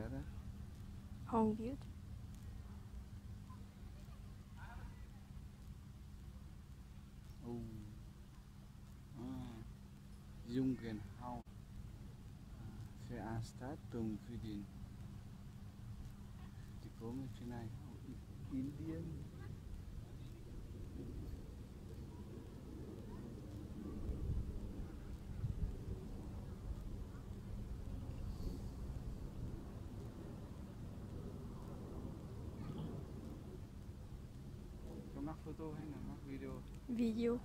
nữa đó Home viewed uh. uh. Jungenhaus Veranstaltung für den die Kommission Indian Video.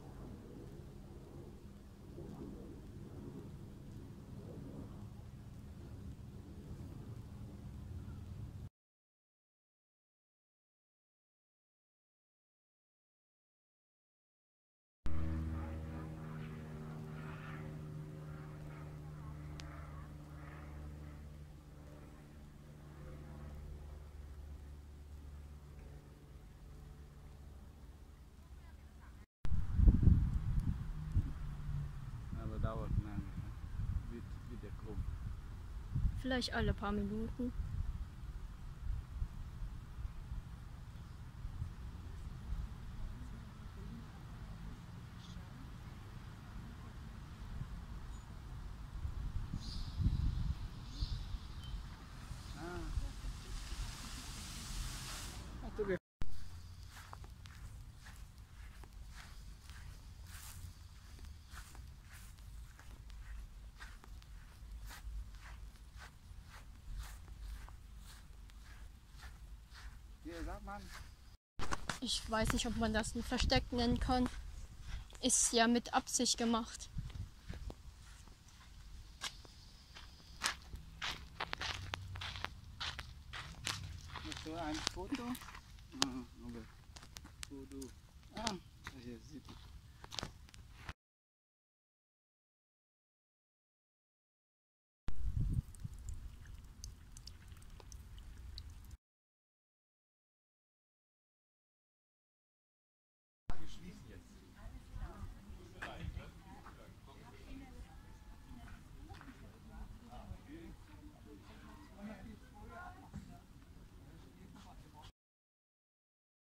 Vielleicht alle paar Minuten. Ich weiß nicht, ob man das ein Versteck nennen kann. Ist ja mit Absicht gemacht. Du ein Foto? Ah, okay. Foto. Ah, hier sieht ich.